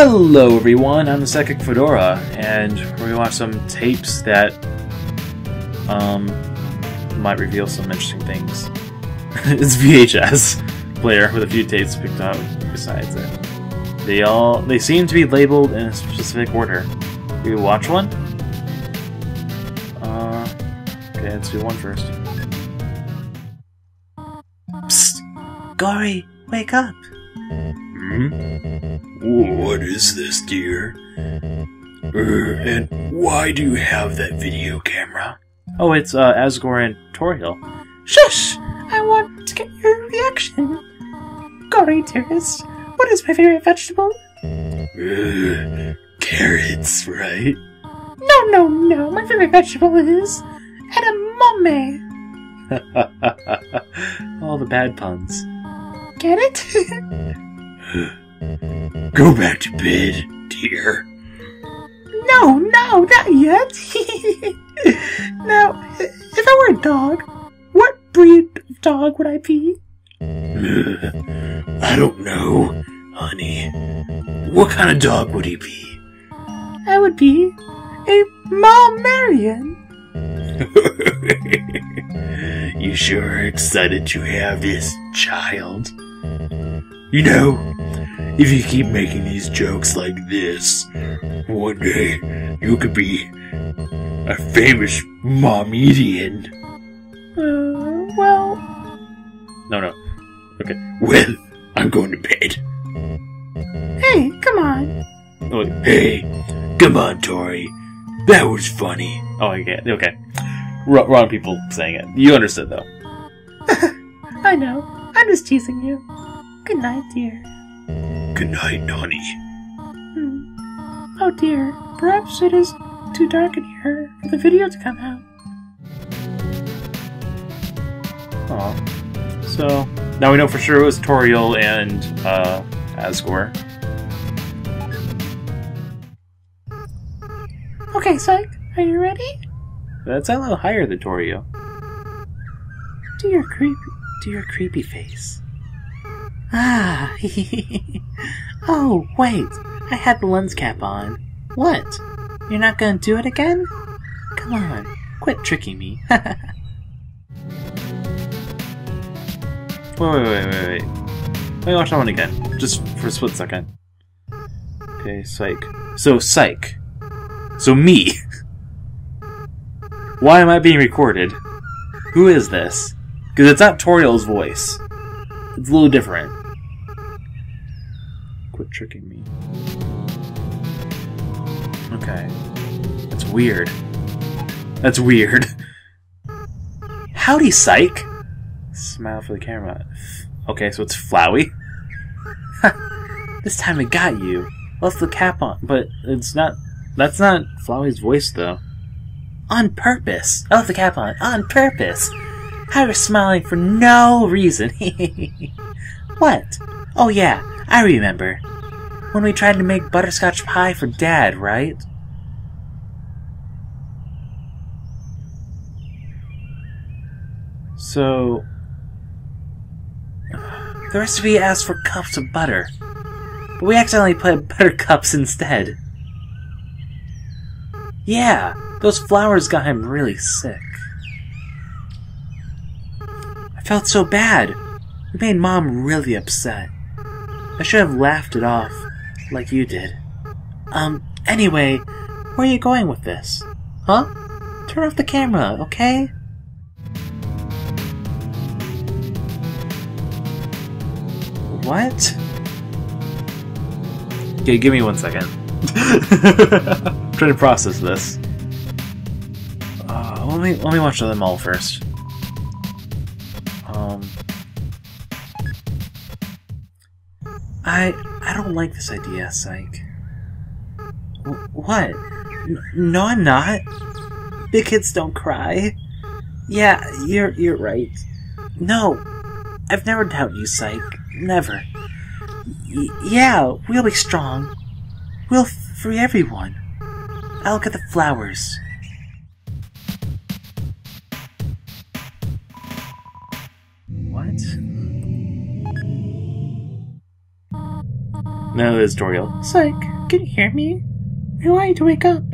Hello, everyone. I'm the Psychic Fedora, and we're gonna watch some tapes that um might reveal some interesting things. it's VHS player with a few tapes picked out besides it. They all they seem to be labeled in a specific order. Do we watch one? Uh, okay, let's do one first. Psst! Gorey, wake up! Hmm? What is this, dear? Er, and why do you have that video camera? Oh, it's uh, Asgore and Toriel. Shush! I want to get your reaction. Gorey, dearest, what is my favorite vegetable? Uh, carrots, right? No, no, no, my favorite vegetable is edamame. All the bad puns. Get it? Go back to bed, dear. no, no, not yet. now, if I were a dog, what breed of dog would I be? I don't know, honey. What kind of dog would he be? I would be a Marion. you sure are excited to have this child. You know, if you keep making these jokes like this, one day you could be a famous momedian. Uh, well, No, no. Okay. Well, I'm going to bed. hey, come on. Oh, wait. Hey, come on, Tori. That was funny. oh okay. Okay. Wrong, wrong people saying it. You understood though. I know. I'm just teasing you. Good night, dear. Good night, honey. Hmm. Oh dear. Perhaps it is too dark in here for the video to come out. Aw. So now we know for sure it was Toriel and uh, Asgore. Okay, Psych, are you ready? That's a little higher than Toriel. Do your creepy, do your creepy face. Ah, oh wait, I had the lens cap on. What? You're not gonna do it again? Come on, quit tricking me. Wait, wait, wait, wait, wait. Let me watch that one again, just for a split second. Okay, psych. So psych. So me. Why am I being recorded? Who is this? Because it's not Toriel's voice. It's a little different. Tricking me. Okay. That's weird. That's weird. Howdy, psych! Smile for the camera. Okay, so it's Flowey. this time it got you. Left the cap on, but it's not. That's not Flowey's voice, though. On purpose. I left the cap on. On purpose. I was smiling for no reason. what? Oh yeah, I remember. When we tried to make butterscotch pie for Dad, right? So, the recipe asked for cups of butter, but we accidentally put butter cups instead. Yeah, those flowers got him really sick. I felt so bad. It made Mom really upset. I should have laughed it off, like you did. Um, anyway, where are you going with this? Huh? Turn off the camera, okay? What? Okay, give me one second. trying to process this. Uh, let me let me watch them all first. Um, I I don't like this idea, Psych. Wh- what? N- no, I'm not. Big kids don't cry. Yeah, you're you're right. No, I've never doubted you, Psych. Never. Y- yeah, we'll be strong. We'll free everyone. I'll get the flowers. No, it's Toriel. Psych, can you hear me? I want you to wake up.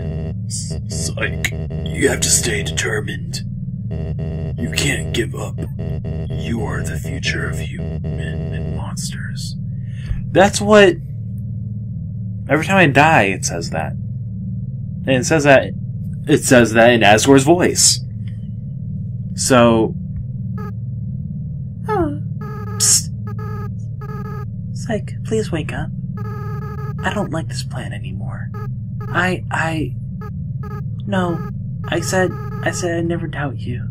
Psych, you have to stay determined. You can't give up. You are the future of human and monsters. That's what. Every time I die, it says that. And it says that. It says that in Asgore's voice. So. Oh, Psst. Psych, please wake up. I don't like this plan anymore. I, I. No, I said, I said I'd never doubt you.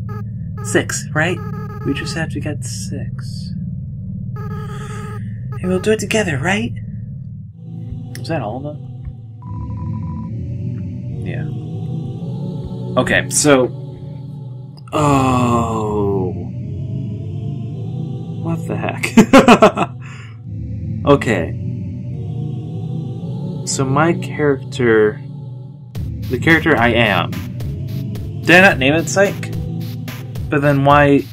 Six, right? We just have to get six. And we'll do it together, right? Is that all of them? Yeah. Okay, so. Oh. What the heck? okay. So my character. The character I am. Did I not name it Psych? But then why.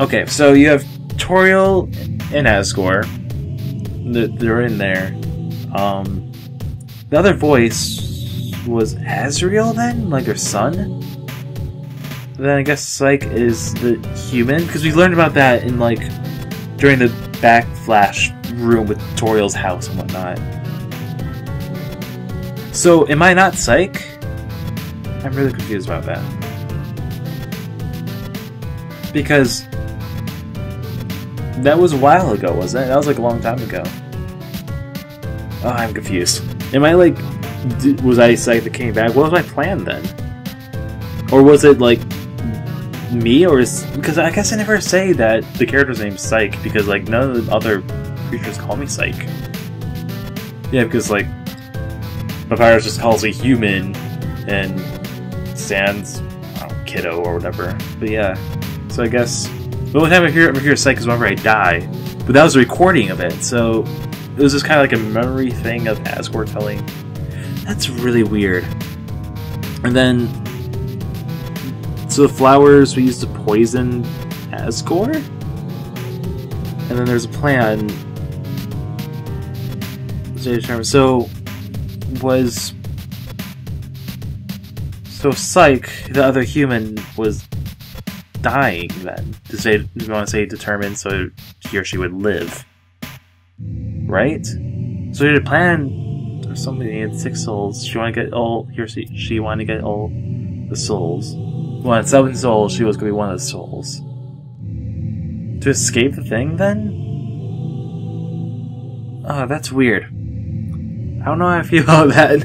Okay, so you have Toriel and Asgore. They're in there. Um, the other voice was Asriel then? Like her son? Then I guess Psych is the human? Because we learned about that in like during the backflash room with Toriel's house and whatnot. So am I not Psych? I'm really confused about that. Because that was a while ago, wasn't it? That was like a long time ago. Oh, I'm confused. Am I like, was I psyched that came back? What was my plan then? Or was it like me, or is because I guess I never say that the character's name's Psych because like none of the other creatures call me Psych. Yeah, because like Papyrus just calls me human, and Sans know, kiddo or whatever. But yeah, so I guess the only time I hear I hear Psych is whenever I die. But that was a recording of it, so it was just kind of like a memory thing of Asgore telling. That's really weird. And then, so the flowers we used to poison Asgore, and then there's a plan. So was so Psych, the other human, was dying then. To say, you want to say determined, so he or she would live, right? So a plan or something. Had six souls. She to get all. He or she, she wanted to get all the souls. Wanted seven souls. She was going to be one of the souls. To escape the thing, then. Oh, that's weird. I don't know how I feel about that.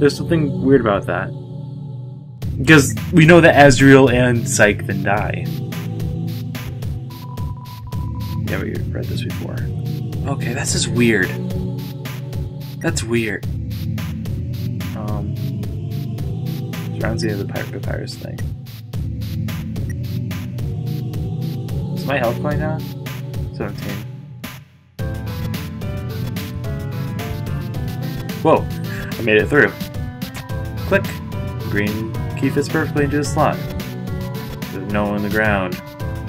There's something weird about that. Because we know that Asriel and Psyche then die. Yeah, we read this before. Okay, that's just weird. That's weird. Um, Rounds the the papyrus thing. Is my health going down? 17. Whoa, I made it through. Click. Green key fits perfectly into the slot. There's no one on the ground.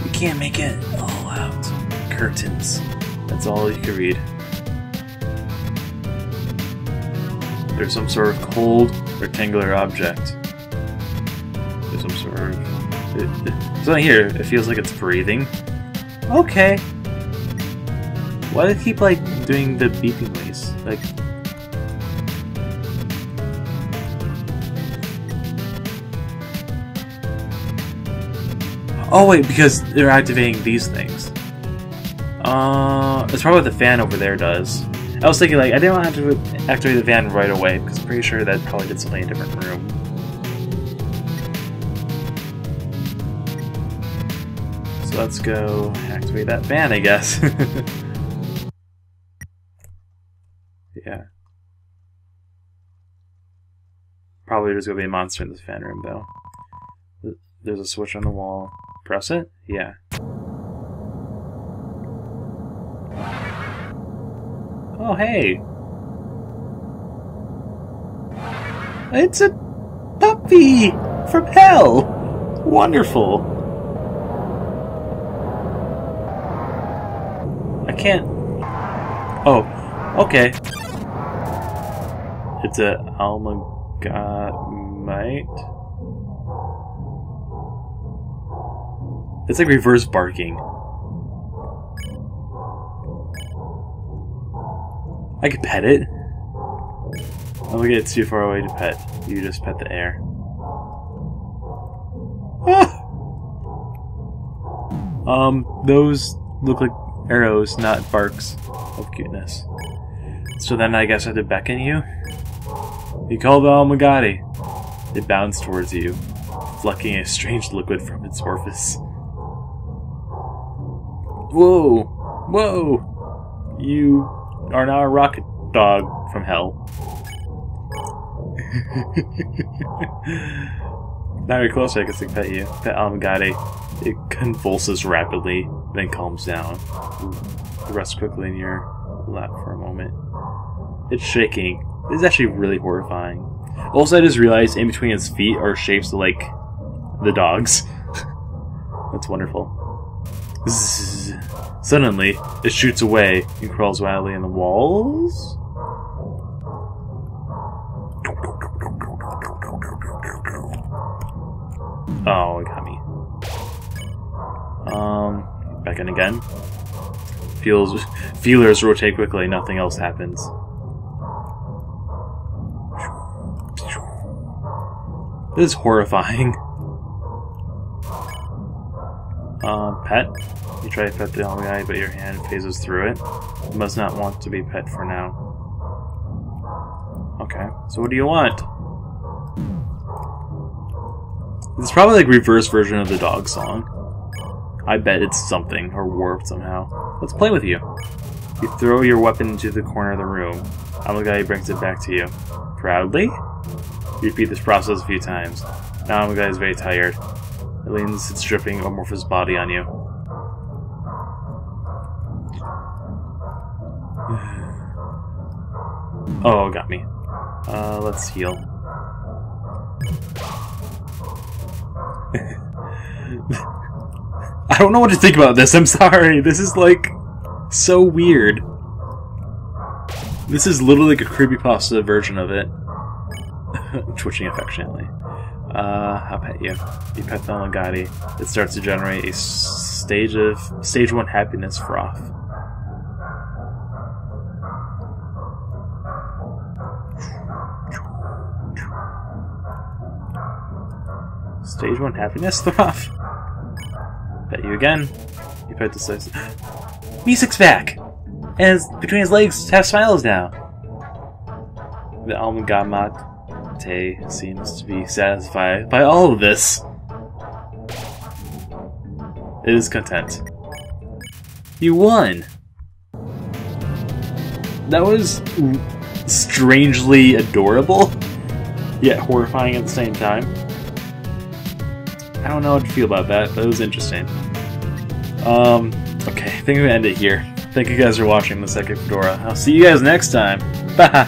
You can't make it all out. Curtains. That's all you can read. There's some sort of cold, rectangular object. Some sort something here. It feels like it's breathing. Okay. Why do they keep like doing the beeping noise? Like. Oh wait, because they're activating these things. Uh, it's probably what the fan over there does. I was thinking like I didn't want to activate the fan right away because I'm pretty sure that probably did something in a different room. Let's go activate that fan, I guess. yeah. Probably there's gonna be a monster in this fan room though. There's a switch on the wall. Press it? Yeah. Oh, hey! It's a puppy from hell! Wonderful! Can't. Oh, okay. It's a Amalgamate. It's like reverse barking. I could pet it. Oh, look, it's too far away to pet. You just pet the air. Ah! Um, those look like arrows, not barks oh, of cuteness. So then I guess I have to beckon you? You call the Almagati. It bounds towards you, flecking a strange liquid from its orifice. Whoa! Whoa! You are now a rocket dog from hell. now you're closer, I guess I can pet you. Pet Almagati. It convulses rapidly, then calms down. Rests rest quickly in your lap for a moment. It's shaking. This is actually really horrifying. Also, I just realized in between its feet are shapes like the dogs. That's wonderful. Zzz. Suddenly, it shoots away and crawls wildly in the walls. Oh, it got me. Um, back in again. Feels feelers rotate quickly. Nothing else happens. This is horrifying. Um, pet. You try to pet the guy, but your hand phases through it. You must not want to be pet for now. Okay, so what do you want? It's probably like reverse version of the dog song. I bet it's something, or warped somehow. Let's play with you. You throw your weapon into the corner of the room. I'm the guy who brings it back to you. Proudly? You repeat this process a few times. Now I'm the guy is very tired. It leans its dripping amorphous body on you. Oh, got me. Uh, let's heal. I don't know what to think about this. I'm sorry. This is like so weird. This is literally like a creepypasta version of it. Twitching affectionately. Uh, I'll pet you. You pet the Langati. It starts to generate a stage of stage one happiness froth. Stage one happiness froth. Pet you again. You put the slice. Music's back! And between his legs have smiles now. The Amalgamate seems to be satisfied by all of this. It is content. You won! That was strangely adorable, yet horrifying at the same time. I don't know how to feel about that, but it was interesting. Um, okay, I think gonna end it here. Thank you guys for watching the second Fedora. I'll see you guys next time. Bye!